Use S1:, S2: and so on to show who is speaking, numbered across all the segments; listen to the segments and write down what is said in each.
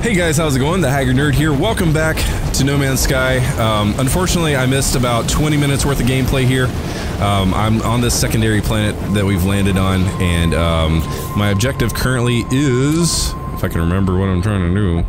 S1: Hey guys, how's it going? The Haggard Nerd here. Welcome back to No Man's Sky. Um, unfortunately, I missed about 20 minutes worth of gameplay here. Um, I'm on this secondary planet that we've landed on, and um, my objective currently is, if I can remember what I'm trying to do.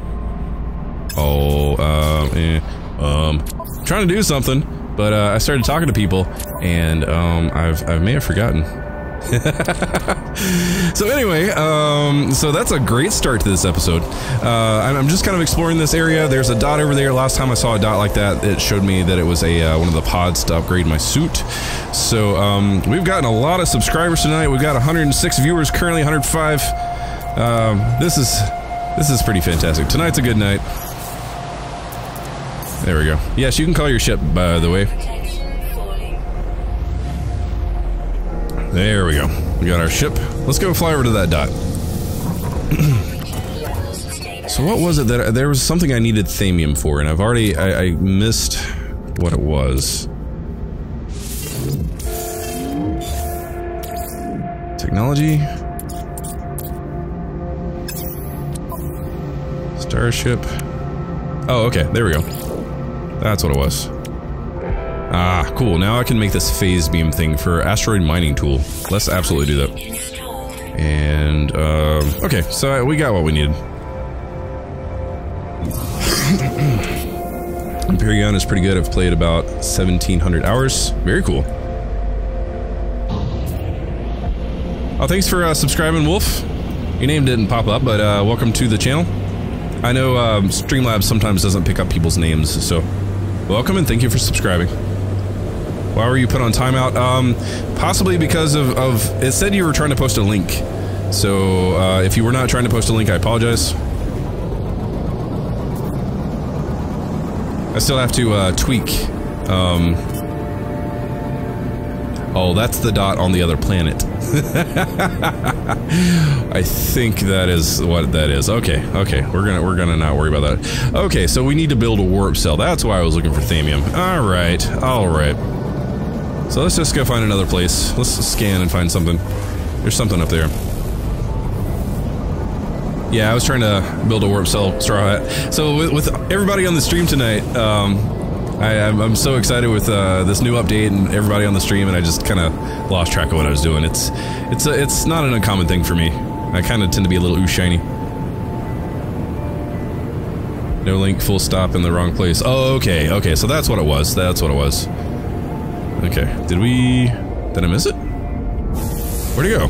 S1: Oh, um, eh, um, trying to do something, but uh, I started talking to people, and um, I've I may have forgotten. so anyway, um, so that's a great start to this episode. Uh, I'm, just kind of exploring this area. There's a dot over there. Last time I saw a dot like that, it showed me that it was a uh, one of the pods to upgrade my suit. So um, we've gotten a lot of subscribers tonight. We've got 106 viewers currently, 105. Um, this is this is pretty fantastic. Tonight's a good night. There we go. Yes, you can call your ship, by the way. There we go. We got our ship. Let's go fly over to that dot. so what was it that there was something I needed thamium for, and I've already I, I missed what it was. Technology. Starship. Oh, okay. There we go. That's what it was. Ah, cool. Now I can make this phase beam thing for asteroid mining tool. Let's absolutely do that. And, um, okay, so we got what we needed. Empyrean is pretty good. I've played about 1,700 hours. Very cool. Oh, thanks for uh, subscribing, Wolf. Your name didn't pop up, but uh, welcome to the channel. I know um, Streamlabs sometimes doesn't pick up people's names, so welcome and thank you for subscribing. Why were you put on timeout? Um, possibly because of, of, it said you were trying to post a link. So, uh, if you were not trying to post a link, I apologize. I still have to, uh, tweak, um, Oh, that's the dot on the other planet. I think that is what that is. Okay, okay, we're gonna we're gonna not worry about that. Okay, so we need to build a warp cell. That's why I was looking for thamium. All right, all right. So let's just go find another place. Let's scan and find something. There's something up there. Yeah, I was trying to build a warp cell straw hat. So with, with everybody on the stream tonight, um, I, am so excited with uh, this new update and everybody on the stream, and I just kind of lost track of what I was doing. It's it's a, it's not an uncommon thing for me. I kind of tend to be a little ooh shiny. No link, full stop in the wrong place. Oh, okay, okay. So that's what it was. That's what it was. Okay. Did we... Did I miss it? Where'd it go?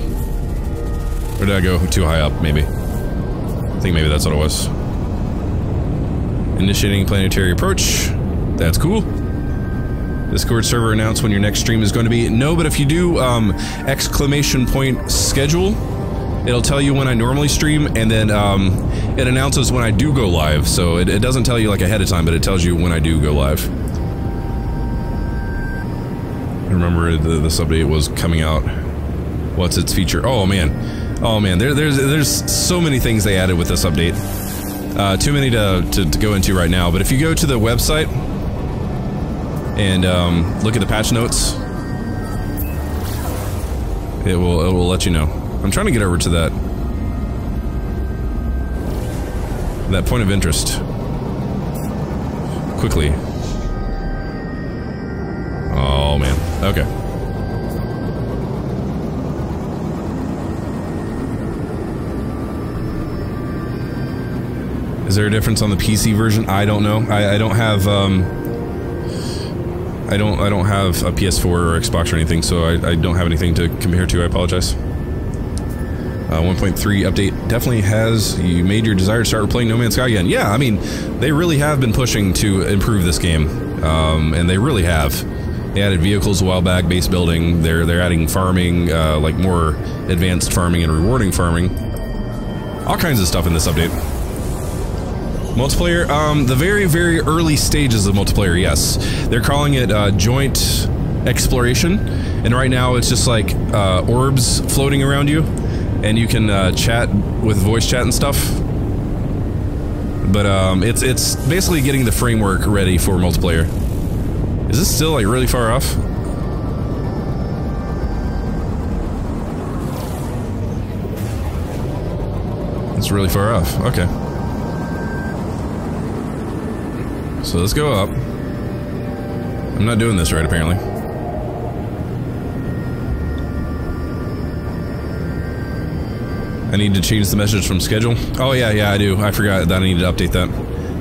S1: Or did I go too high up, maybe? I think maybe that's what it was. Initiating planetary approach. That's cool. Discord server announced when your next stream is going to be. No, but if you do um, exclamation point schedule, it'll tell you when I normally stream, and then um, it announces when I do go live. So it, it doesn't tell you like ahead of time, but it tells you when I do go live. Remember the, this update was coming out. What's its feature? Oh man, oh man. There, there's there's so many things they added with this update. Uh, too many to, to, to go into right now. But if you go to the website and um, look at the patch notes, it will it will let you know. I'm trying to get over to that that point of interest quickly. Oh man. Okay. Is there a difference on the PC version? I don't know. I, I don't have um, I don't I don't have a PS4 or Xbox or anything, so I, I don't have anything to compare to. I apologize. Uh, 1.3 update definitely has you made your desire to start playing No Man's Sky again. Yeah, I mean, they really have been pushing to improve this game, um, and they really have. They added vehicles a while back, base building. They're they're adding farming, uh, like more advanced farming and rewarding farming. All kinds of stuff in this update. Multiplayer, um, the very, very early stages of multiplayer, yes. They're calling it uh, joint exploration, and right now it's just like uh, orbs floating around you, and you can uh, chat with voice chat and stuff. But um, it's it's basically getting the framework ready for multiplayer. Is this still like really far off? It's really far off. Okay. So let's go up. I'm not doing this right, apparently. I need to change the message from schedule. Oh yeah, yeah, I do. I forgot that I need to update that.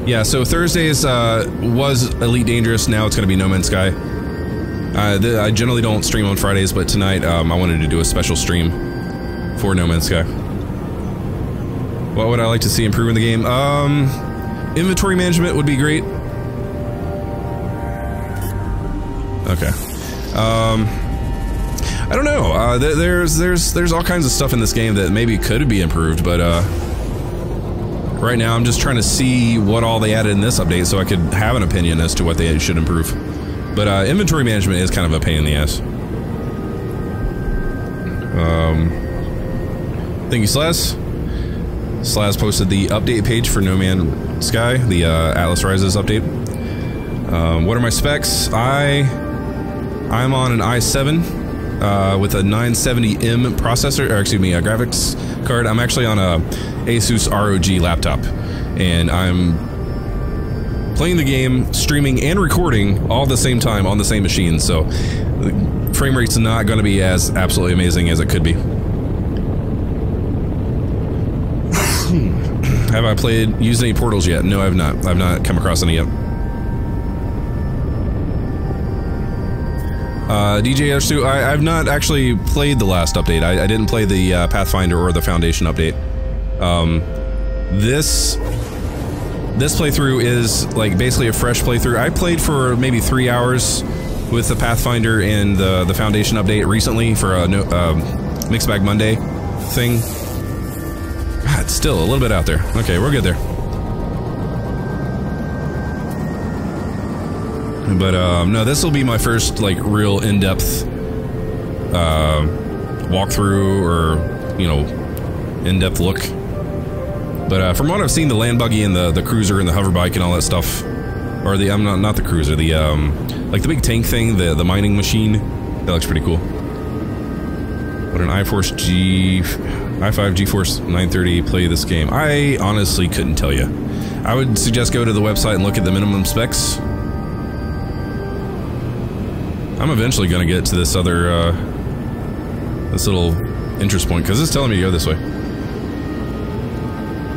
S1: Yeah, so Thursdays uh, was Elite Dangerous. Now it's going to be No Man's Sky. Uh, I generally don't stream on Fridays, but tonight um, I wanted to do a special stream for No Man's Sky. What would I like to see improve in the game? Um, inventory management would be great. Okay. Um, I don't know. Uh, th there's there's there's all kinds of stuff in this game that maybe could be improved, but uh, right now I'm just trying to see what all they added in this update so I could have an opinion as to what they should improve. But uh, inventory management is kind of a pain in the ass. Um, thank you, Slaz. Slaz posted the update page for No Man's Sky, the uh, Atlas Rises update. Um, what are my specs? I I'm on an i7 uh, with a 970M processor, or excuse me, a graphics card. I'm actually on a Asus ROG laptop, and I'm playing the game, streaming, and recording all at the same time on the same machine. So the frame rate's not going to be as absolutely amazing as it could be. have I played used any portals yet? No, I've not. I've not come across any yet. Uh, DJ H2, I, have not actually played the last update. I, I didn't play the uh, Pathfinder or the Foundation update. Um, this this playthrough is like basically a fresh playthrough. I played for maybe three hours with the Pathfinder and the the Foundation update recently for a no, um, Mixed Bag Monday thing. God, still a little bit out there. Okay, we're good there. But um, no, this will be my first like real in-depth uh, walkthrough or you know in-depth look. But uh, from what I've seen, the land buggy and the the cruiser and the hover bike and all that stuff, or the I'm not not the cruiser, the um like the big tank thing, the the mining machine, that looks pretty cool. What an iForce G i5 GeForce 930 play this game? I honestly couldn't tell you. I would suggest go to the website and look at the minimum specs I'm eventually going to get to this other, uh, this little interest point, because it's telling me to go this way.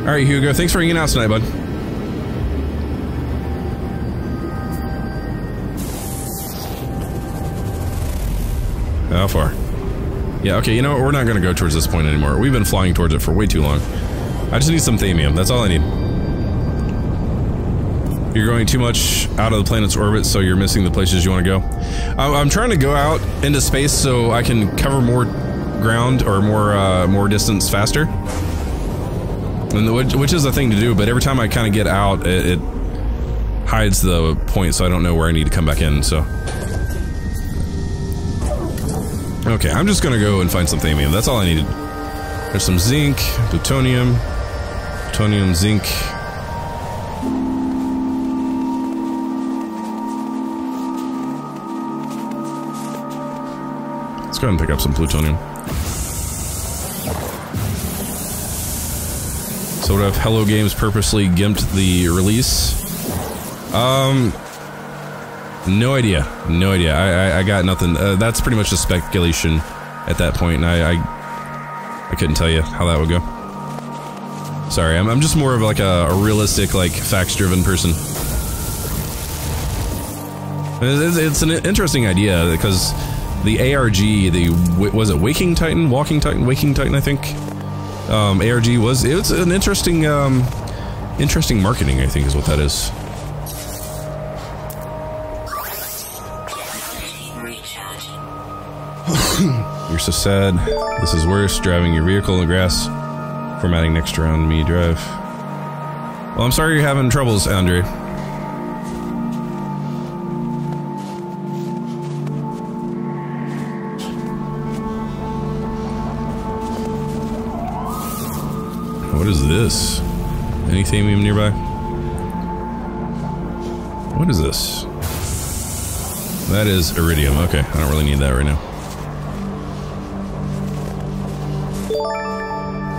S1: Alright, Hugo, thanks for hanging out tonight, bud. How far? Yeah, okay, you know what? We're not going to go towards this point anymore. We've been flying towards it for way too long. I just need some thamium. That's all I need. You're going too much out of the planet's orbit, so you're missing the places you want to go. I'm trying to go out into space so I can cover more ground or more uh, more distance faster. And the, which is a thing to do, but every time I kind of get out, it, it hides the point, so I don't know where I need to come back in. So. Okay, I'm just gonna go and find some thamium. That's all I needed. There's some zinc, plutonium, plutonium, zinc, go ahead and pick up some plutonium. So what if Hello Games purposely gimped the release? Um, no idea. No idea. I, I, I got nothing. Uh, that's pretty much just speculation at that point, and I, I, I couldn't tell you how that would go. Sorry, I'm, I'm just more of like a, a realistic, like, facts-driven person. It's, an interesting idea, because the ARG, the was it Waking Titan, Walking Titan, Waking Titan, I think. Um, ARG was it was an interesting, um, interesting marketing. I think is what that is. You're so sad. This is worse. Driving your vehicle in the grass. Formatting next round me drive. Well, I'm sorry you're having troubles, Andre. What is this? Anything nearby? What is this? That is iridium. Okay, I don't really need that right now.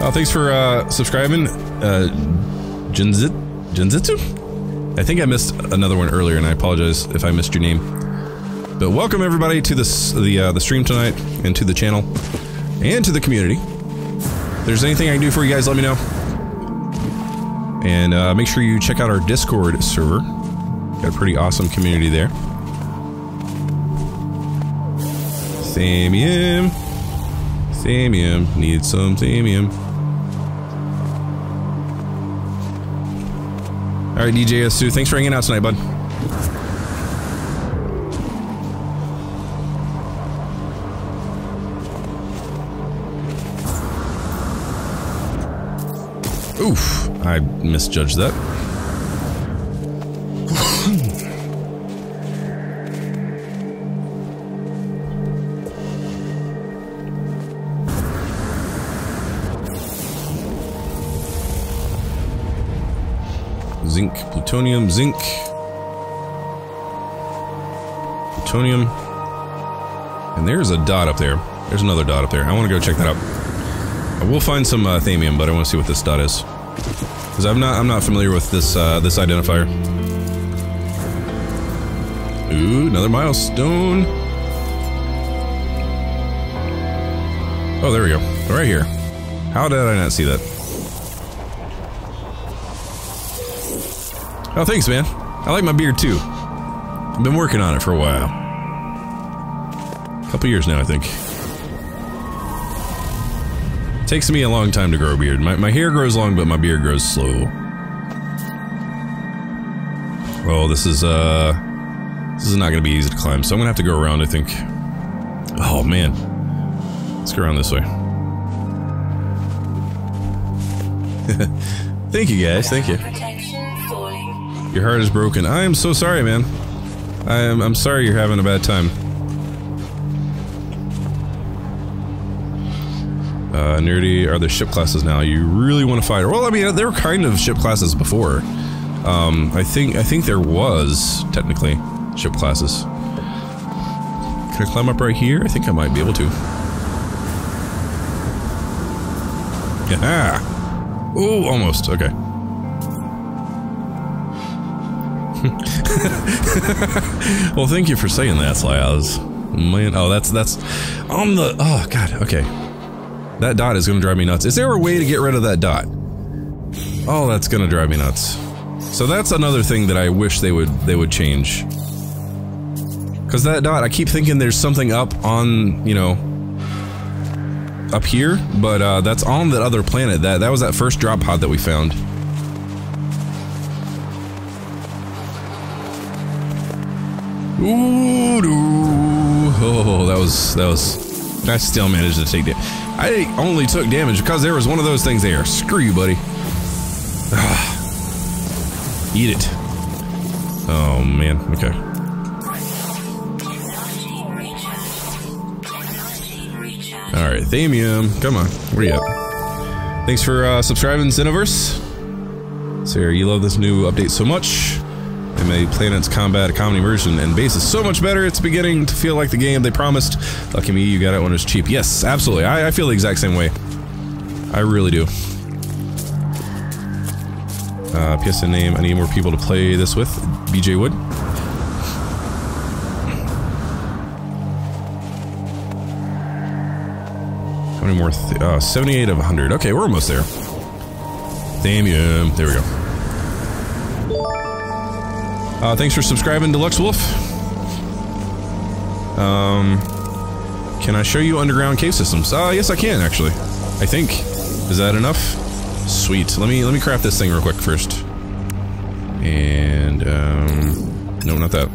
S1: Oh, thanks for uh, subscribing, uh, Jinzit, Jinzitsu? I think I missed another one earlier, and I apologize if I missed your name. But welcome everybody to this the uh, the stream tonight, and to the channel, and to the community. If there's anything I can do for you guys, let me know. And uh, make sure you check out our Discord server. Got a pretty awesome community there. Thamium. Thamium. Need some Thamium. Alright, DJ S2, thanks for hanging out tonight, bud. Oof, I misjudged that. zinc, plutonium, zinc, plutonium, and there's a dot up there. There's another dot up there. I want to go check that out. I will find some uh, thamium, but I want to see what this dot is because I'm not I'm not familiar with this uh, this identifier. Ooh, another milestone. Oh, there we go. Right here. How did I not see that? Oh, thanks, man. I like my beard too. I've been working on it for a while. A couple years now, I think. Takes me a long time to grow a beard. My, my hair grows long, but my beard grows slow. Well, this is, uh... This is not going to be easy to climb, so I'm going to have to go around, I think. Oh, man. Let's go around this way. Thank you, guys. Thank you. Your heart is broken. I am so sorry, man. I am I'm sorry you're having a bad time. Uh, nerdy are the ship classes now. You really want to fight? Well, I mean, there were kind of ship classes before. Um, I think I think there was technically ship classes. Can I climb up right here? I think I might be able to. Yeah. Oh, almost. Okay. well, thank you for saying that, Slyaz. Man, oh, that's that's on the. Oh God. Okay, that dot is gonna drive me nuts. Is there a way to get rid of that dot? Oh, that's gonna drive me nuts. So that's another thing that I wish they would they would change. Cause that dot, I keep thinking there's something up on, you know, up here, but uh, that's on that other planet. That that was that first drop pod that we found. Ooh, oh, that was that was. I still managed to take it. I only took damage because there was one of those things there. Screw you, buddy. Eat it. Oh man. Okay. All right, Thamium, come on. Where you at? Thanks for uh, subscribing, Xenoverse. Sarah, you love this new update so much. They made Planet's Combat a comedy version, and base is so much better, it's beginning to feel like the game they promised. Lucky me, you got it when it was cheap. Yes, absolutely. I, I feel the exact same way. I really do. Uh, PSN name, I need more people to play this with. BJ Wood. How many more? Uh, 78 of 100. Okay, we're almost there. Thamium. There we go. Uh, thanks for subscribing, Deluxe Wolf. Um, can I show you underground cave systems? Uh, yes I can, actually. I think. Is that enough? Sweet. Let me, let me craft this thing real quick first. And, um, no, not that.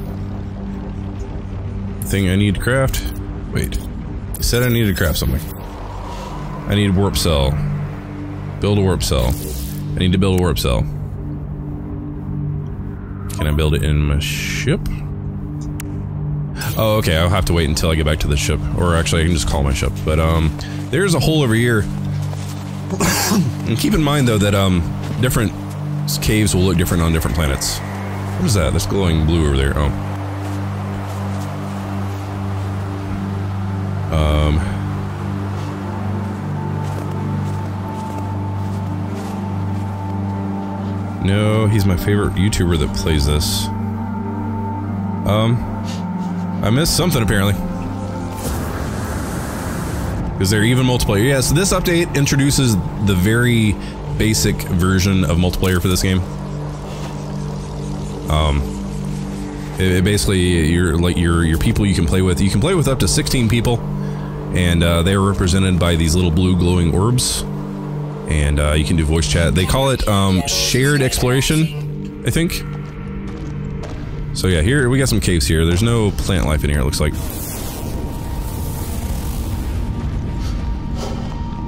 S1: Thing I need to craft. Wait. I said I needed to craft something. I need a warp cell. Build a warp cell. I need to build a warp cell. Can I build it in my ship? Oh, okay, I'll have to wait until I get back to the ship. Or actually, I can just call my ship. But, um, there's a hole over here. and keep in mind, though, that, um, different caves will look different on different planets. What is that? That's glowing blue over there. Oh. No, he's my favorite YouTuber that plays this. Um, I missed something apparently. Is there even multiplayer? Yeah, so this update introduces the very basic version of multiplayer for this game. Um, it, it basically you're like your your people you can play with. You can play with up to 16 people, and uh, they are represented by these little blue glowing orbs. And uh, you can do voice chat. They call it um, shared exploration, I think. So yeah, here we got some caves here. There's no plant life in here. It looks like.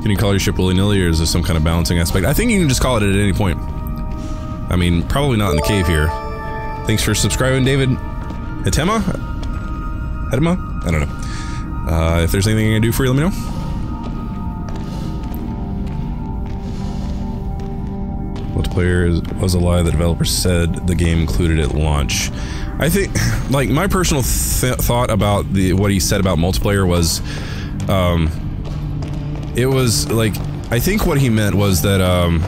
S1: Can you call your ship willy-nilly, or is there some kind of balancing aspect? I think you can just call it at any point. I mean, probably not in the cave here. Thanks for subscribing, David. Hetema? Hetema? I don't know. Uh, if there's anything I can do for you, let me know. Multiplayer was a lie. The developer said the game included at launch. I think, like, my personal th thought about the what he said about multiplayer was, um, it was like I think what he meant was that um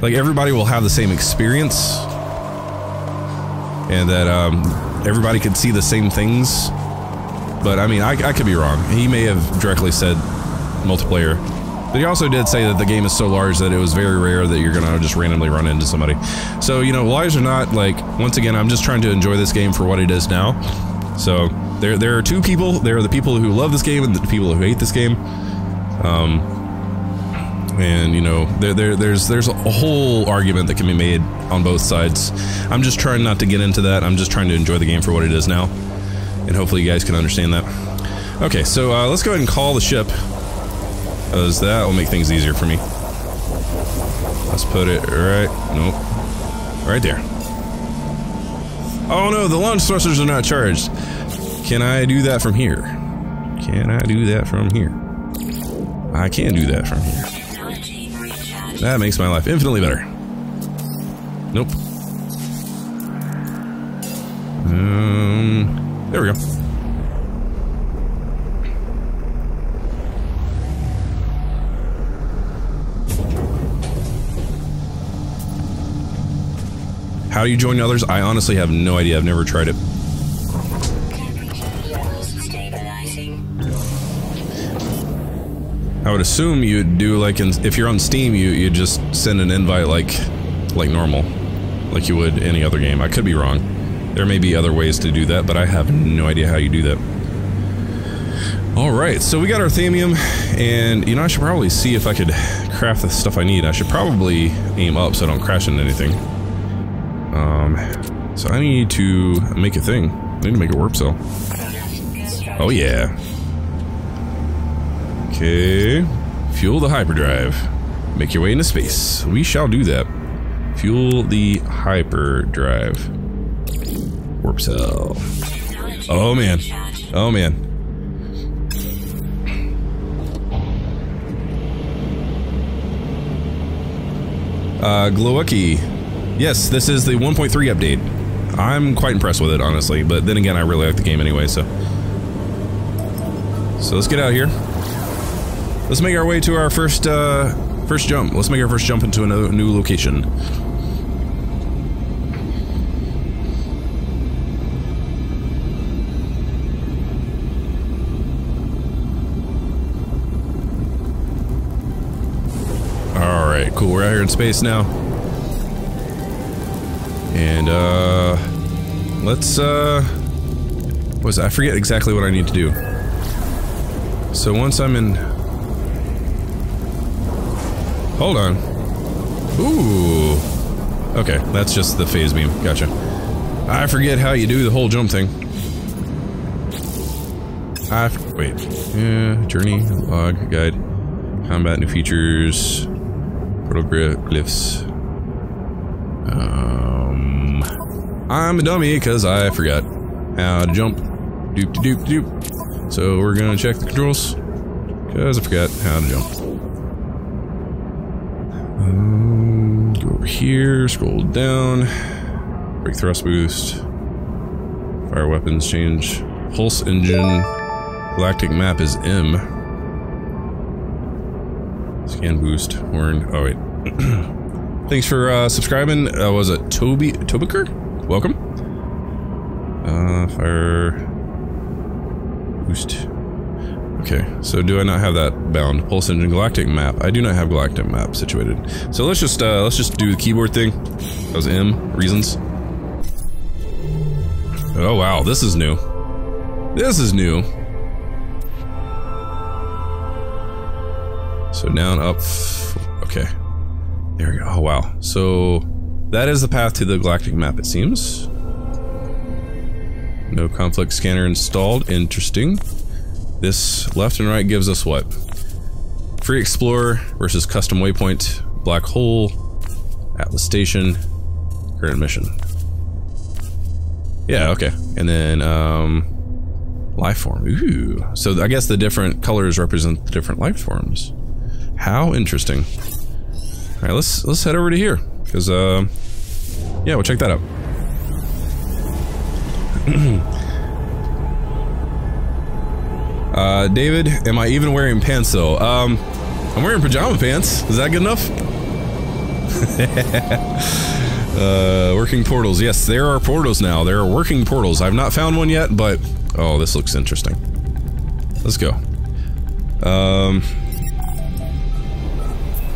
S1: like everybody will have the same experience and that um everybody could see the same things. But I mean I, I could be wrong. He may have directly said multiplayer but he also did say that the game is so large that it was very rare that you're gonna just randomly run into somebody so you know lies or not like once again I'm just trying to enjoy this game for what it is now so there there are two people there are the people who love this game and the people who hate this game um, and you know, there, there, there's there's a whole argument that can be made on both sides. I'm just trying not to get into that. I'm just trying to enjoy the game for what it is now, and hopefully you guys can understand that. Okay, so uh, let's go ahead and call the ship, because that will make things easier for me. Let's put it right. Nope. Right there. Oh no, the launch thrusters are not charged. Can I do that from here? Can I do that from here? I can do that from here. That makes my life infinitely better. Nope. Um, there we go. How do you join others? I honestly have no idea. I've never tried it. I would assume you'd do like in, if you're on Steam, you you just send an invite like like normal, like you would any other game. I could be wrong. There may be other ways to do that, but I have no idea how you do that. All right, so we got our thamium, and you know I should probably see if I could craft the stuff I need. I should probably aim up so I don't crash into anything. Um, so I need to make a thing. I need to make a warp cell. Oh yeah. Okay. Fuel the hyperdrive. Make your way into space. We shall do that. Fuel the hyperdrive. Warp cell. Oh man. Oh man. Uh, Glowucky. Yes, this is the 1.3 update. I'm quite impressed with it, honestly, but then again, I really like the game anyway, so... So let's get out of here. Let's make our way to our first, uh, first jump. Let's make our first jump into a new location. Alright, cool. We're out here in space now. And, uh... Let's, uh... Was I forget exactly what I need to do. So once I'm in Hold on. Ooh. Okay, that's just the phase beam. Gotcha. I forget how you do the whole jump thing. I wait. Yeah, journey, log, guide, combat, new features, protoglyphs. I'm a dummy because I forgot how to jump. Doop doop doop. So we're gonna check the controls because I forgot how to jump. Um, go over here, scroll down, brake thrust boost, fire weapons change, pulse engine, galactic map is M. Scan boost, horn, oh wait. Thanks for uh, subscribing. Uh, was it Toby Tobiker? Welcome. Uh, fire boost. Okay, so do I not have that bound? Pulse Engine Galactic map. I do not have Galactic map situated. So let's just uh, let's just do the keyboard thing. That was M reasons. Oh wow, this is new. This is new. So down, up. Okay. There we go. Oh wow. So that is the path to the galactic map. It seems. No conflict scanner installed. Interesting. This left and right gives us what? Free Explorer versus Custom Waypoint, Black Hole, Atlas Station, current mission. Yeah, okay. And then, um, life form. Ooh. So I guess the different colors represent the different life forms. How interesting. All right, let's let's head over to here because, uh, yeah, we'll check that out. Uh, David, am I even wearing pants though? Um, I'm wearing pajama pants. Is that good enough? uh, working portals. Yes, there are portals now. There are working portals. I've not found one yet, but... Oh, this looks interesting. Let's go. Um...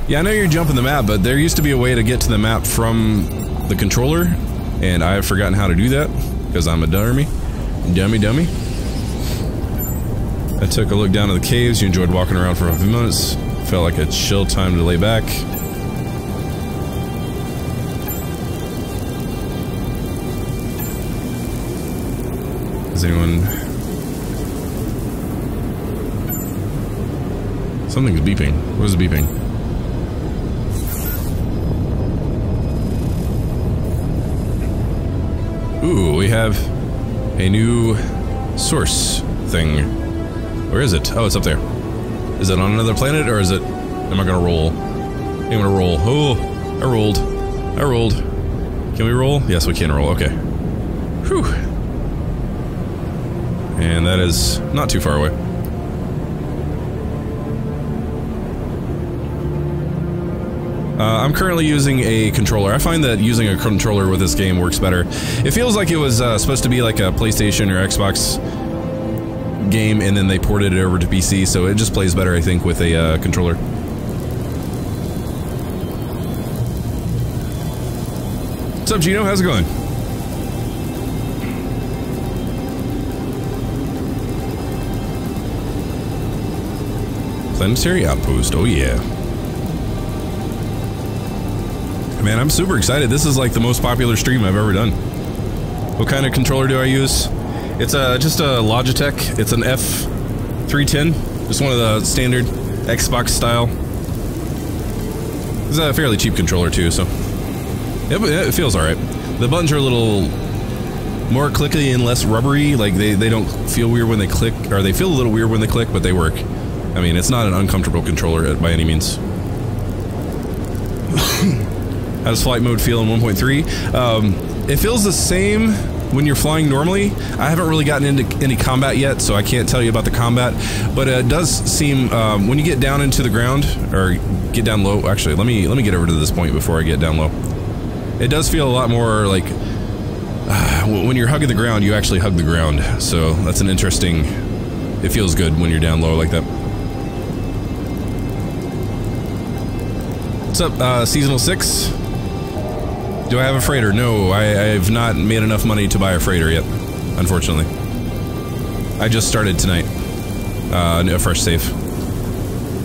S1: Yeah, I know you're jumping the map, but there used to be a way to get to the map from the controller, and I've forgotten how to do that, because I'm a dummy. Dummy dummy. I took a look down at the caves. You enjoyed walking around for a few minutes. Felt like a chill time to lay back. Is anyone... Something's beeping. What is beeping? Ooh, we have a new source thing. Where is it? Oh, it's up there. Is it on another planet, or is it... Am I gonna roll? I'm gonna roll. Oh, I rolled. I rolled. Can we roll? Yes, we can roll. Okay. Whew. And that is not too far away. Uh, I'm currently using a controller. I find that using a controller with this game works better. It feels like it was uh, supposed to be like a PlayStation or Xbox game and then they ported it over to PC, so it just plays better, I think, with a uh, controller. What's up, Gino? How's it going? Planetary Outpost, oh yeah. Man, I'm super excited. This is like the most popular stream I've ever done. What kind of controller do I use? It's a, just a Logitech. It's an F310. Just one of the standard Xbox style. It's a fairly cheap controller too, so... It, it feels alright. The buttons are a little more clicky and less rubbery. Like, they, they don't feel weird when they click, or they feel a little weird when they click, but they work. I mean, it's not an uncomfortable controller by any means. How does flight mode feel in 1.3? Um, it feels the same when you're flying normally. I haven't really gotten into any combat yet, so I can't tell you about the combat. But it does seem um, when you get down into the ground or get down low. Actually, let me let me get over to this point before I get down low. It does feel a lot more like uh, when you're hugging the ground, you actually hug the ground. So that's an interesting. It feels good when you're down low like that. What's up, uh, seasonal six? Do I have a freighter? No, I, have not made enough money to buy a freighter yet, unfortunately. I just started tonight. Uh, a fresh save.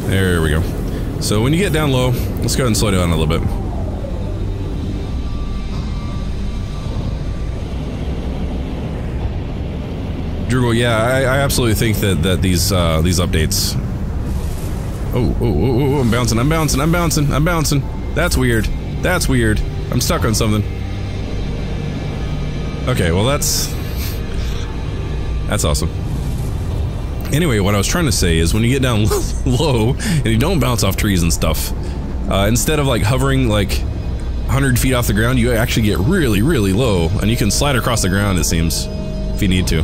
S1: There we go. So when you get down low, let's go ahead and slow down a little bit. Drupal, yeah, I, I, absolutely think that that these uh, these updates. Oh, oh, oh, oh, I'm bouncing, I'm bouncing, I'm bouncing, I'm bouncing. That's weird. That's weird. I'm stuck on something. Okay, well that's... That's awesome. Anyway, what I was trying to say is when you get down low and you don't bounce off trees and stuff, uh, instead of like hovering like 100 feet off the ground, you actually get really, really low and you can slide across the ground, it seems, if you need to.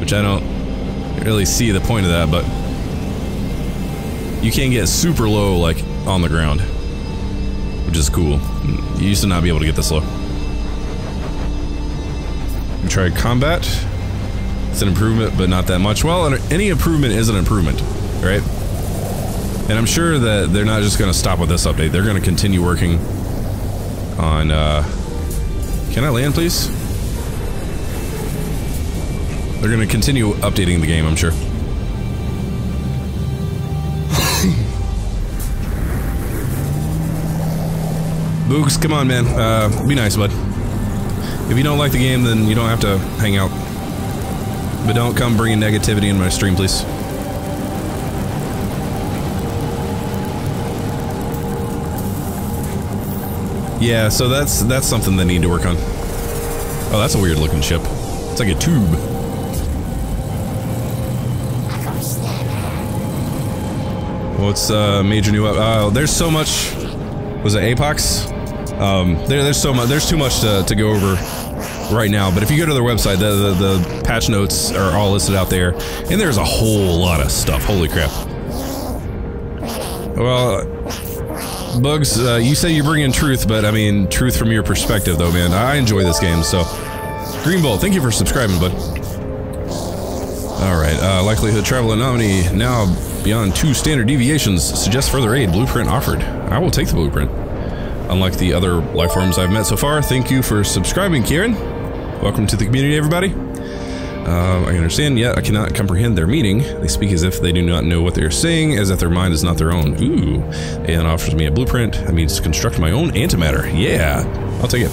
S1: Which I don't really see the point of that, but you can get super low like on the ground. Which is cool. You used to not be able to get this low. We tried combat. It's an improvement, but not that much. Well, any improvement is an improvement, right? And I'm sure that they're not just going to stop with this update. They're going to continue working on, uh... Can I land, please? They're going to continue updating the game, I'm sure. Boogs, come on, man. Uh, be nice, bud. If you don't like the game, then you don't have to hang out. But don't come bringing negativity in my stream, please. Yeah, so that's that's something they need to work on. Oh, that's a weird looking ship. It's like a tube. What's uh, major new? Uh, there's so much. Was it Apox? Um, there, there's so much. There's too much to, to go over right now. But if you go to their website, the, the, the patch notes are all listed out there, and there's a whole lot of stuff. Holy crap! Well, Bugs, uh, you say you bring in truth, but I mean truth from your perspective, though, man. I enjoy this game, so Green Bolt, thank you for subscribing, bud. All right, uh, likelihood travel anomaly now beyond two standard deviations suggests further aid. Blueprint offered. I will take the blueprint. Unlike the other life forms I've met so far, thank you for subscribing, Kieran. Welcome to the community, everybody. Uh, I understand, yet I cannot comprehend their meaning. They speak as if they do not know what they are saying, as if their mind is not their own. Ooh. And offers me a blueprint. That means to construct my own antimatter. Yeah. I'll take it.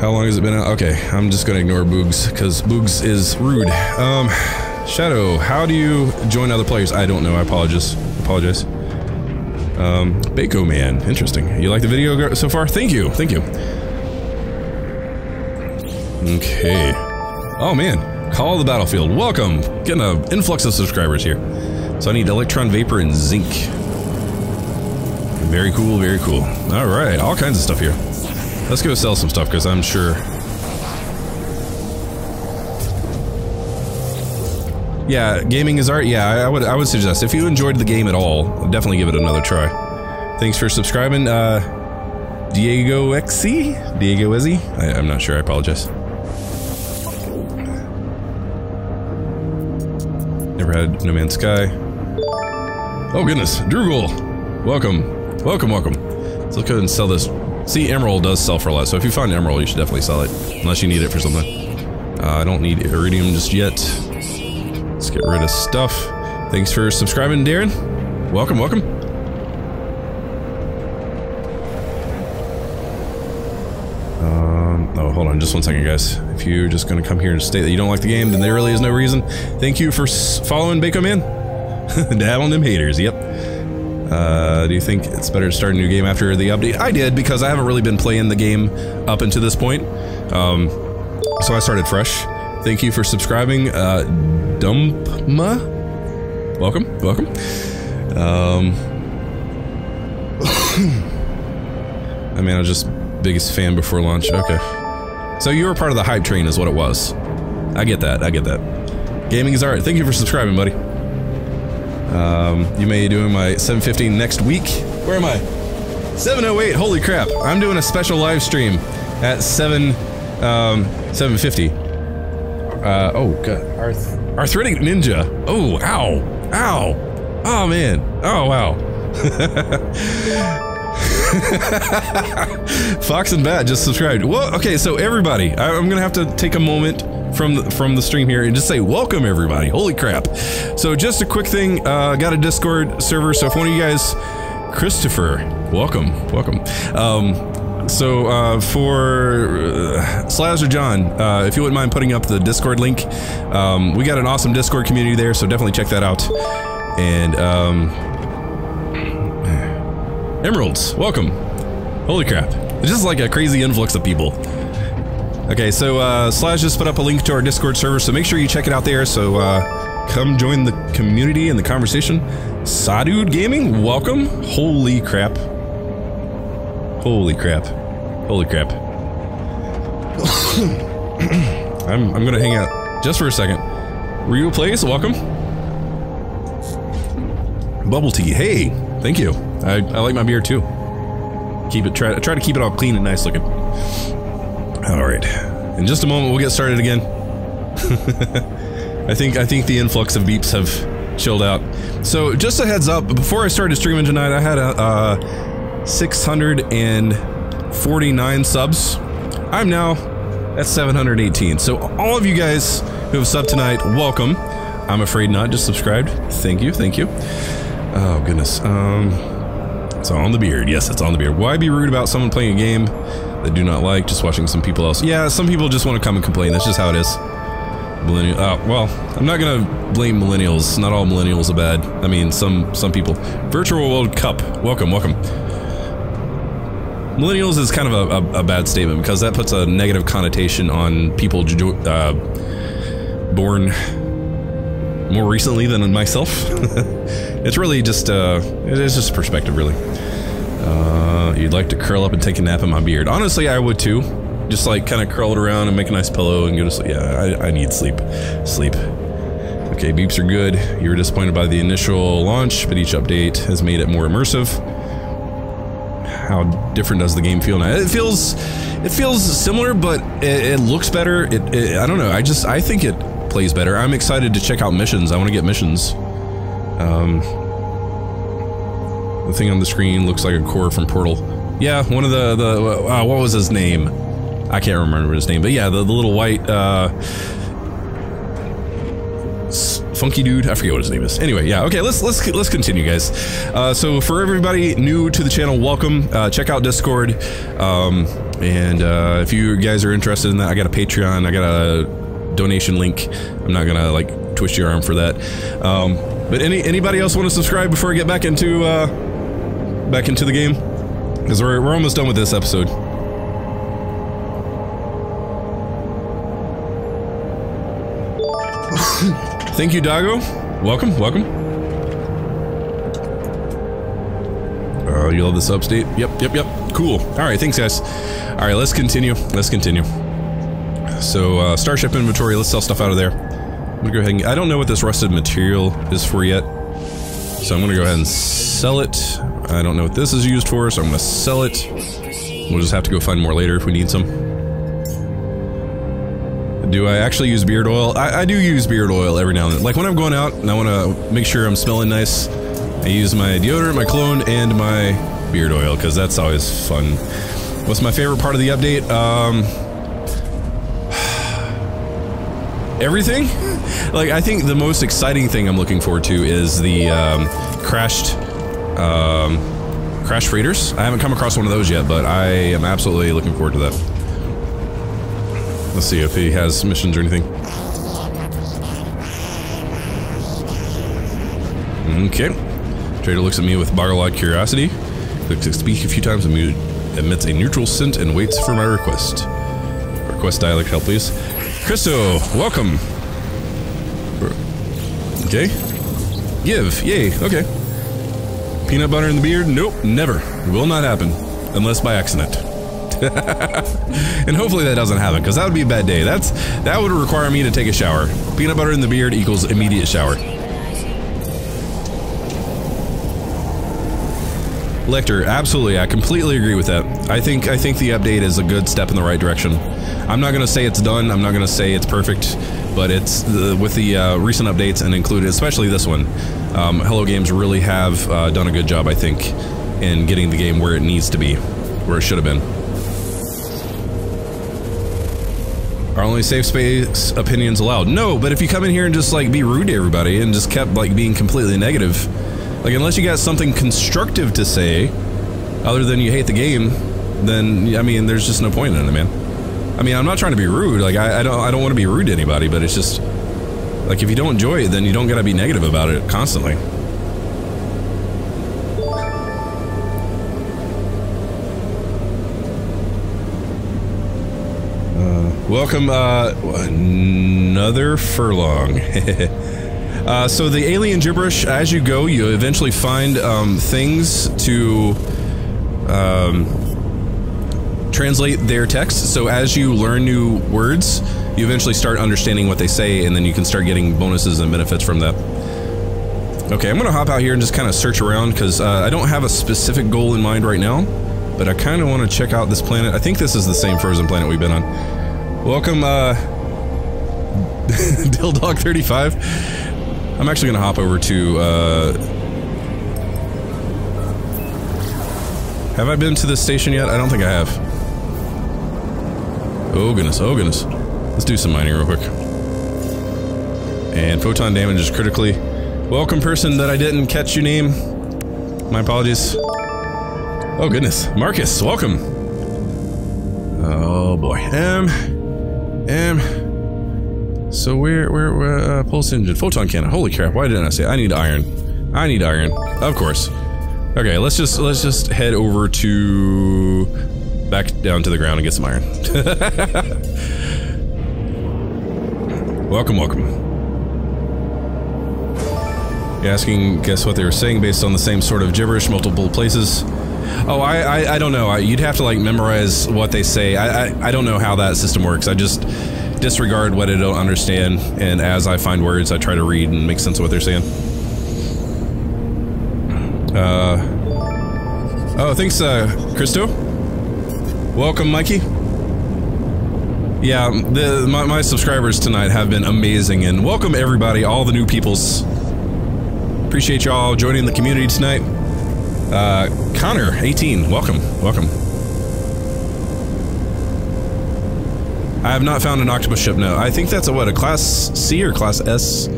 S1: How long has it been out? Okay, I'm just gonna ignore Boogs, because Boogs is rude. Um, Shadow, how do you join other players? I don't know, I apologize. Apologize. Um, Bako Man, interesting. You like the video so far? Thank you, thank you. Okay. Oh man, Call the Battlefield, welcome! Getting an influx of subscribers here. So I need Electron Vapor and Zinc. Very cool, very cool. Alright, all kinds of stuff here. Let's go sell some stuff, because I'm sure... Yeah, gaming is art. Yeah, I, would I would suggest if you enjoyed the game at all, definitely give it another try. Thanks for subscribing, uh, Diego XC? Diego Ezzy? I, I'm not sure. I apologize. Never had No Man's Sky. Oh goodness, Drugel! Welcome, welcome, welcome. Let's look ahead and sell this See, Emerald does sell for a lot, so if you find Emerald, you should definitely sell it. Unless you need it for something. Uh, I don't need Iridium just yet. Let's get rid of stuff. Thanks for subscribing, Darren. Welcome, welcome. Um, oh, hold on just one second, guys. If you're just going to come here and state that you don't like the game, then there really is no reason. Thank you for following Bako Man. On them haters, yep. Uh, do you think it's better to start a new game after the update? I did, because I haven't really been playing the game up until this point. Um, so I started fresh. Thank you for subscribing, uh, Dumpma. Welcome, welcome. Um, I mean, I was just biggest fan before launch. Okay. So you were part of the hype train is what it was. I get that, I get that. Gaming is art. Thank you for subscribing, buddy. Um, you may be doing my 715 next week. Where am I? 708, holy crap. I'm doing a special live stream at 7, um, 750. Uh, oh, God. Arthritic Ninja. Oh, ow. Ow. Oh, man. Oh, wow. Fox and Bat just subscribed. Well, okay, so everybody, I, am gonna have to take a moment from the, from the stream here and just say welcome everybody. Holy crap! So just a quick thing. Uh, got a Discord server. So if one of you guys, Christopher, welcome, welcome. Um, so uh, for uh, or John, uh, if you wouldn't mind putting up the Discord link, um, we got an awesome Discord community there. So definitely check that out. And um, Emeralds, welcome. Holy crap. It's just like a crazy influx of people. Okay, so uh, Slash just put up a link to our Discord server, so make sure you check it out there. So uh, come join the community and the conversation. Sadude Gaming, welcome. Holy crap. Holy crap. Holy crap. I'm, I'm gonna hang out just for a second. Ryu place? welcome. Bubble Tea, hey, thank you. I, I like my beer too. Keep it try try to keep it all clean and nice looking. All right. In just a moment, we'll get started again. I think I think the influx of beeps have chilled out. So just a heads up, before I started streaming tonight, I had a uh, 649 subs. I'm now at 718. So all of you guys who have subbed tonight, welcome. I'm afraid not, just subscribed. Thank you, thank you. Oh goodness. Um, it's on the beard. Yes, it's on the beard. Why be rude about someone playing a game they do not like? Just watching some people else. Yeah, some people just want to come and complain. That's just how it is. Millennial. Uh, well, I'm not gonna blame millennials. Not all millennials are bad. I mean, some some people. Virtual World Cup. Welcome, welcome. Millennials is kind of a, a, a bad statement because that puts a negative connotation on people uh, born more recently than myself. it's really just uh, it is just perspective, really. Uh, you'd like to curl up and take a nap in my beard. Honestly, I would too. Just like kind of curl it around and make a nice pillow and go to sleep. Yeah, I, I need sleep. Sleep. Okay, beeps are good. You were disappointed by the initial launch, but each update has made it more immersive. How different does the game feel now? It feels, it feels similar, but it, it looks better. It, it, I don't know. I just, I think it plays better. I'm excited to check out missions. I want to get missions. Um, the thing on the screen looks like a core from Portal. Yeah, one of the the uh, what was his name? I can't remember his name, but yeah, the, the little white uh, funky dude. I forget what his name is. Anyway, yeah. Okay, let's let's let's continue, guys. Uh, so for everybody new to the channel, welcome. Uh, check out Discord, um, and uh, if you guys are interested in that, I got a Patreon. I got a donation link. I'm not gonna like twist your arm for that. Um, but any anybody else want to subscribe before I get back into uh, back into the game? Because we're we're almost done with this episode. Thank you, Dago. Welcome, welcome. Oh, you love this upstate? Yep, yep, yep. Cool. All right, thanks, guys. All right, let's continue. Let's continue. So, uh, Starship inventory, let's sell stuff out of there. I'm gonna go ahead and... I don't know what this rusted material is for yet. So I'm gonna go ahead and sell it. I don't know what this is used for, so I'm gonna sell it. We'll just have to go find more later if we need some. Do I actually use beard oil? I, I, do use beard oil every now and then. Like when I'm going out and I want to make sure I'm smelling nice, I use my deodorant, my cologne, and my beard oil because that's always fun. What's my favorite part of the update? Um, everything. Like I think the most exciting thing I'm looking forward to is the um, crashed um, crash freighters. I haven't come across one of those yet, but I am absolutely looking forward to that. Let's see if he has missions or anything. Okay. Trader looks at me with boggle-eyed curiosity. Looks to speak a few times and emits a neutral scent and waits for my request. Request dialect help, please. Christo, welcome. Okay. Give. Yay. Okay. Peanut butter in the beard? Nope. Never. Will not happen. Unless by accident. and hopefully that doesn't happen, because that would be a bad day. That's That would require me to take a shower. Peanut butter in the beard equals immediate shower. Lecter, absolutely, I completely agree with that. I think I think the update is a good step in the right direction. I'm not going to say it's done, I'm not going to say it's perfect, but it's uh, with the uh, recent updates and included, especially this one, um, Hello Games really have uh, done a good job, I think, in getting the game where it needs to be, where it should have been. Only safe space opinions allowed? No, but if you come in here and just like be rude to everybody and just kept like being completely negative, like unless you got something constructive to say, other than you hate the game, then I mean, there's just no point in it, man. I mean, I'm not trying to be rude. Like I, I don't, I don't want to be rude to anybody, but it's just like if you don't enjoy it, then you don't gotta be negative about it constantly. Welcome, uh, another furlong. uh, so the alien gibberish, as you go, you eventually find um, things to um, translate their text. So as you learn new words, you eventually start understanding what they say, and then you can start getting bonuses and benefits from that. Okay, I'm gonna hop out here and just kind of search around because uh, I don't have a specific goal in mind right now, but I kind of want to check out this planet. I think this is the same frozen planet we've been on. Welcome, uh, Dildog35. I'm actually gonna hop over to, uh, have I been to this station yet? I don't think I have. Oh goodness, oh goodness. Let's do some mining real quick. And photon damage is critically. Welcome person that I didn't catch your name. My apologies. Oh goodness. Marcus, welcome. Oh boy. Um um So where, where uh, pulse engine photon cannon. Holy crap, why didn't I say I need iron. I need iron. Of course. Okay, let's just let's just head over to back down to the ground and get some iron. welcome, welcome. Asking, guess what they were saying based on the same sort of gibberish, multiple places. Oh, I, I, I don't know. I, you'd have to like memorize what they say. I, I, I don't know how that system works. I just disregard what I don't understand, and as I find words, I try to read and make sense of what they're saying. Uh. Oh, thanks, uh, Christo. Welcome, Mikey. Yeah, the, my, my subscribers tonight have been amazing, and welcome everybody, all the new peoples. Appreciate y'all joining the community tonight. Uh, Connor, 18, welcome, welcome. I have not found an octopus ship, no. I think that's a, what, a class C or class S? I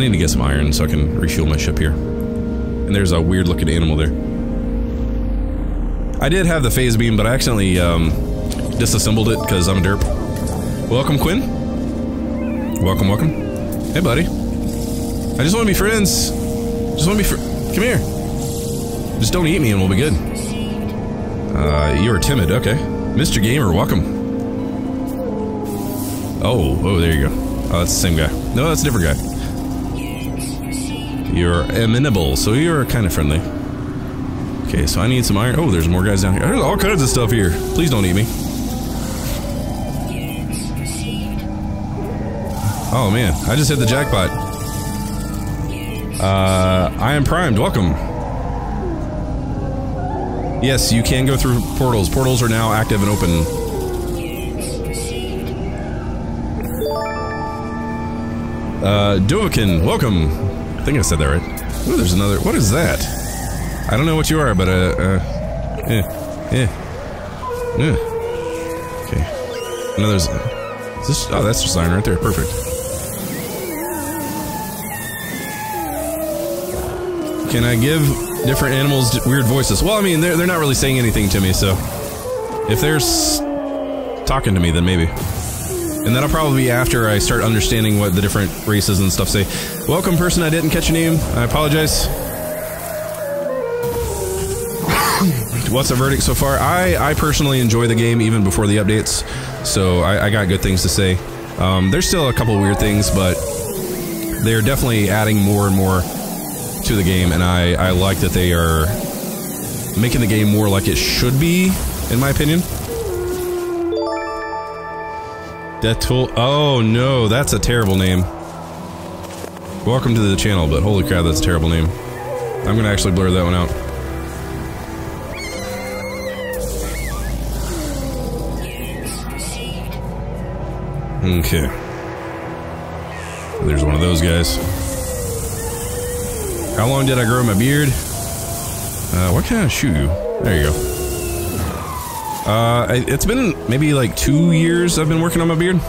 S1: need to get some iron so I can refuel my ship here. And there's a weird looking animal there. I did have the phase beam, but I accidentally um, disassembled it because I'm a derp. Welcome, Quinn. Welcome, welcome. Hey, buddy. I just want to be friends. Just want to be fr- Come here. Just don't eat me and we'll be good. Uh, you are timid. Okay. Mr. Gamer, welcome. Oh, oh, there you go. Oh, that's the same guy. No, that's a different guy. You're amenable, so you're kind of friendly. Okay, so I need some iron. Oh, there's more guys down here. There's all kinds of stuff here. Please don't eat me. Oh man, I just hit the jackpot. Uh, I am primed. Welcome. Yes, you can go through portals. Portals are now active and open. Uh, Dovahkiin, welcome. I think I said that right. Ooh, there's another. What is that? I don't know what you are, but uh, uh, eh, eh, eh. Okay. No, there's. Is this? Oh, that's just sign right there. Perfect. Can I give different animals weird voices? Well, I mean, they're they're not really saying anything to me, so if they're talking to me, then maybe. And that'll probably be after I start understanding what the different races and stuff say. Welcome, person, I didn't catch your name. I apologize. What's the verdict so far? I, I personally enjoy the game even before the updates, so I, I got good things to say. Um, there's still a couple weird things, but they're definitely adding more and more to the game, and I, I like that they are making the game more like it should be, in my opinion. Death Tool. Oh no, that's a terrible name. Welcome to the channel, but holy crap, that's a terrible name. I'm gonna actually blur that one out. Okay. There's one of those guys. How long did I grow my beard? Uh, what kind of shoe? There you go. Uh, it's been maybe like two years I've been working on my beard.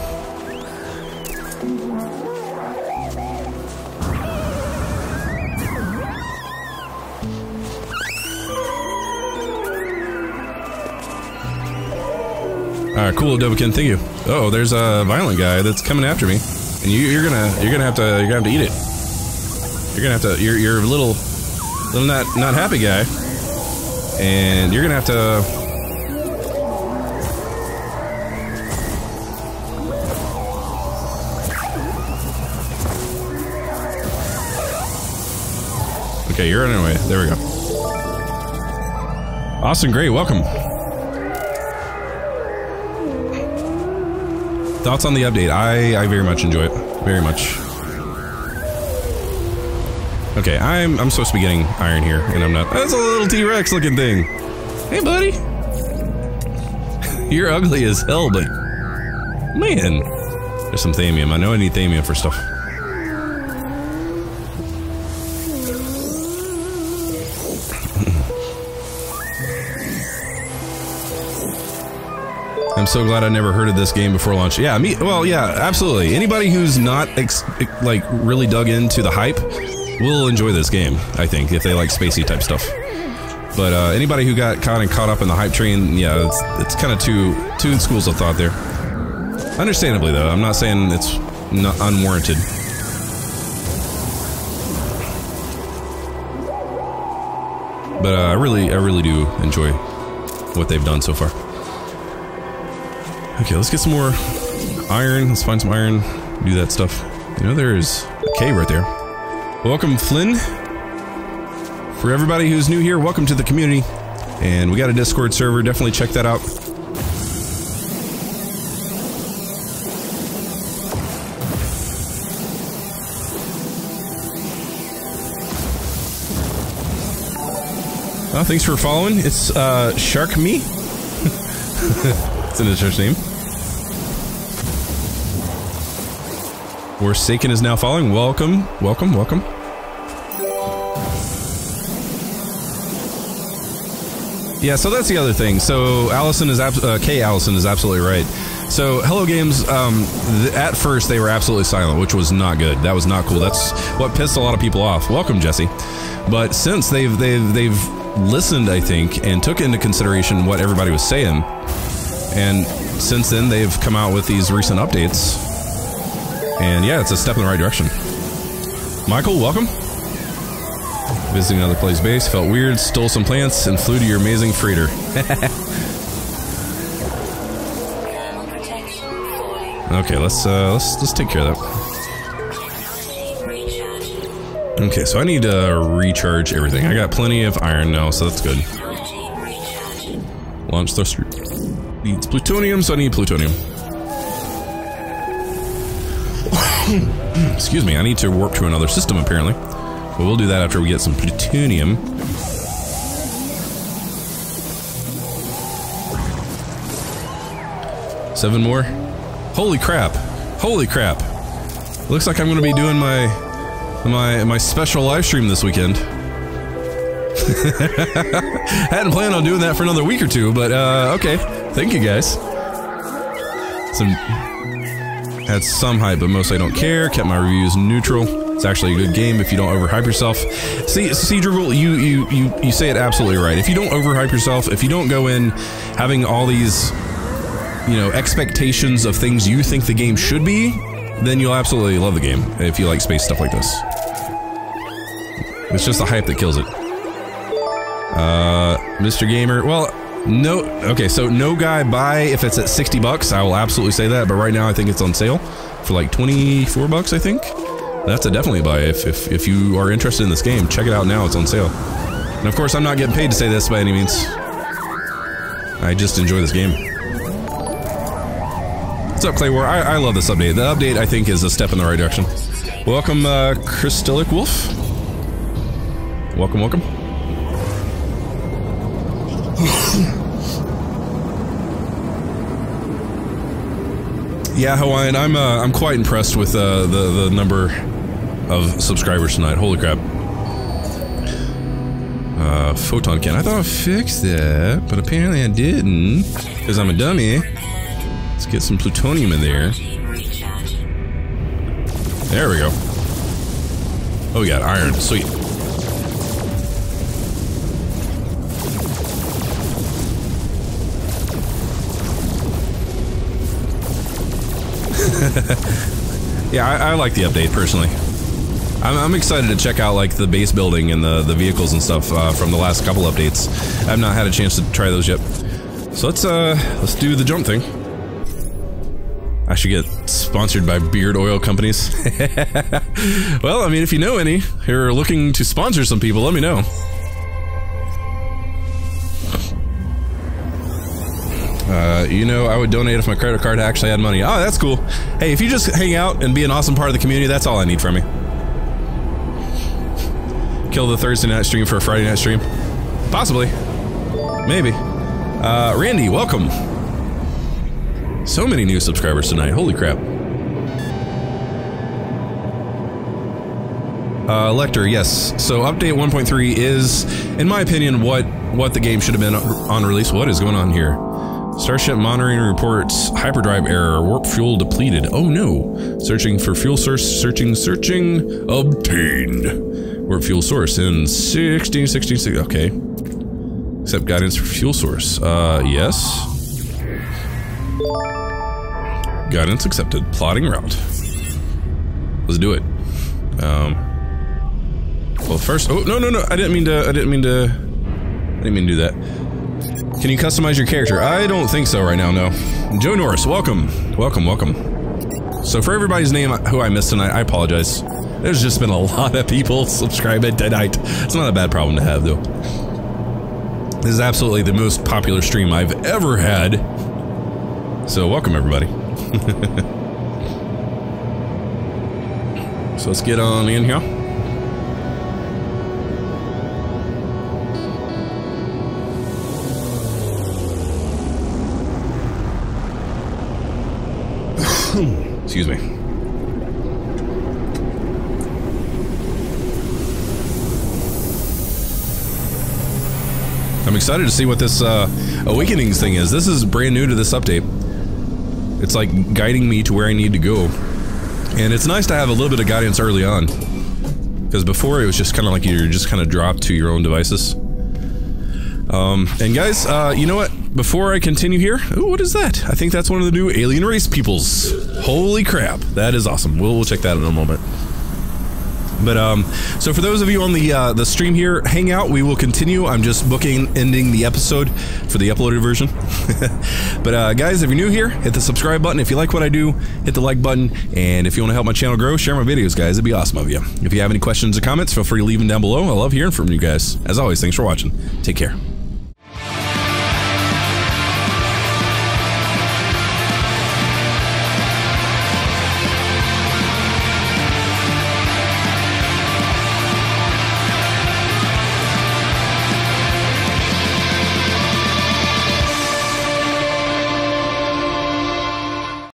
S1: Alright, cool, Dovahkiin, thank you. Oh, there's a violent guy that's coming after me. And you, are gonna, you're gonna have to, you're gonna have to eat it. You're gonna have to, you're, you're a little, little not, not happy guy. And you're gonna have to Okay, you're on your way. There we go. Austin Gray, welcome. Thoughts on the update? I, I very much enjoy it. Very much. Okay, I'm I'm supposed to be getting iron here, and I'm not. That's a little T-Rex looking thing. Hey, buddy. You're ugly as hell, but man, there's some thamium. I know I need thamium for stuff. I'm so glad I never heard of this game before launch. Yeah, me. Well, yeah, absolutely. Anybody who's not like really dug into the hype will enjoy this game. I think if they like spacey type stuff. But uh, anybody who got kind of caught up in the hype train, yeah, it's, it's kind of two two schools of thought there. Understandably, though, I'm not saying it's not unwarranted. But uh, I really, I really do enjoy what they've done so far. Okay, let's get some more iron. Let's find some iron. Do that stuff. You know, there's a cave right there. Welcome, Flynn. For everybody who's new here, welcome to the community. And we got a Discord server. Definitely check that out. Oh, thanks for following. It's uh, Shark Me. it's an interesting name. Forsaken is now following. Welcome, welcome, welcome. Yeah, so that's the other thing. So Allison is uh, K. Allison is absolutely right. So Hello Games, um, at first they were absolutely silent, which was not good. That was not cool. That's what pissed a lot of people off. Welcome, Jesse. But since they've they've they've listened, I think, and took into consideration what everybody was saying, and since then they've come out with these recent updates and yeah, it's a step in the right direction. Michael, welcome. Visiting another play's base, felt weird, stole some plants, and flew to your amazing freighter. okay, let's uh, let's let's take care of that. Okay, so I need to recharge everything. I got plenty of iron now, so that's good. Launch thruster needs plutonium, so I need plutonium. Excuse me, I need to warp to another system apparently. But we'll do that after we get some plutonium. Seven more? Holy crap. Holy crap. Looks like I'm going to be doing my my my special live stream this weekend. I hadn't planned on doing that for another week or two, but uh, okay. Thank you guys. Some had some hype, but mostly I don't care. Kept my reviews neutral. It's actually a good game if you don't overhype yourself. See, see, Dribble, you, you, you, you say it absolutely right. If you don't overhype yourself, if you don't go in having all these, you know, expectations of things you think the game should be, then you'll absolutely love the game if you like space stuff like this. It's just the hype that kills it. Uh, Mr. Gamer, well, no, okay, so no guy buy if it's at 60 bucks. I will absolutely say that, but right now I think it's on sale for like 24 bucks, I think. That's a definitely buy if, if, if you are interested in this game. Check it out now, it's on sale. And of course, I'm not getting paid to say this by any means. I just enjoy this game. What's up, Claywar? I, I love this update. The update, I think, is a step in the right direction. Welcome, uh, Crystallic Wolf. Welcome, welcome. Yeah, Hawaiian. I'm uh, I'm quite impressed with uh, the the number of subscribers tonight. Holy crap! Uh, photon can. I thought I fixed that, but apparently I didn't, because I'm a dummy. Let's get some plutonium in there. There we go. Oh, we got iron. Sweet. yeah, I, I, like the update personally. I'm, I'm, excited to check out like the base building and the the vehicles and stuff uh, from the last couple updates. I've not had a chance to try those yet. So let's uh let's do the jump thing. I should get sponsored by beard oil companies. well, I mean, if you know any who are looking to sponsor some people, let me know. Uh, you know, I would donate if my credit card actually had money. Oh, that's cool. Hey, if you just hang out and be an awesome part of the community, that's all I need from you. kill the Thursday night stream for a Friday night stream? Possibly. Maybe. Uh, Randy, welcome. So many new subscribers tonight. Holy crap. Uh, Lecter, yes. So update 1.3 is, in my opinion, what what the game should have been on release. What is going on here? Starship monitoring reports hyperdrive error, warp fuel depleted. Oh no. Searching for fuel source, searching, searching, obtained. Warp fuel source in 1666. Okay. Accept guidance for fuel source. Uh, yes. Guidance accepted. Plotting route. Let's do it. Um. Well, first. Oh no no no! I didn't mean to. I didn't mean to. I didn't mean to do that. Can you customize your character? I don't think so right now, no. Joe Norris, welcome. Welcome, welcome. So for everybody's name who I missed tonight, I apologize. There's just been a lot of people subscribing tonight. It's not a bad problem to have, though. This is absolutely the most popular stream I've ever had. So welcome, everybody. so let's get on in here. Excuse me. I'm excited to see what this uh, Awakenings thing is. This is brand new to this update. It's like guiding me to where I need to go. And it's nice to have a little bit of guidance early on. Because before it was just kind of like you're just kind of dropped to your own devices. Um, and guys, uh, you know what? Before I continue here, ooh, what is that? I think that's one of the new alien race peoples. Holy crap, that is awesome. We'll, we'll check that in a moment. But um, so for those of you on the uh, the stream here, hang out. We will continue. I'm just booking ending the episode for the uploaded version. but uh, guys, if you're new here, hit the subscribe button. If you like what I do, hit the like button. And if you want to help my channel grow, share my videos, guys. It'd be awesome of you. If you have any questions or comments, feel free to leave them down below. I love hearing from you guys. As always, thanks for watching. Take care.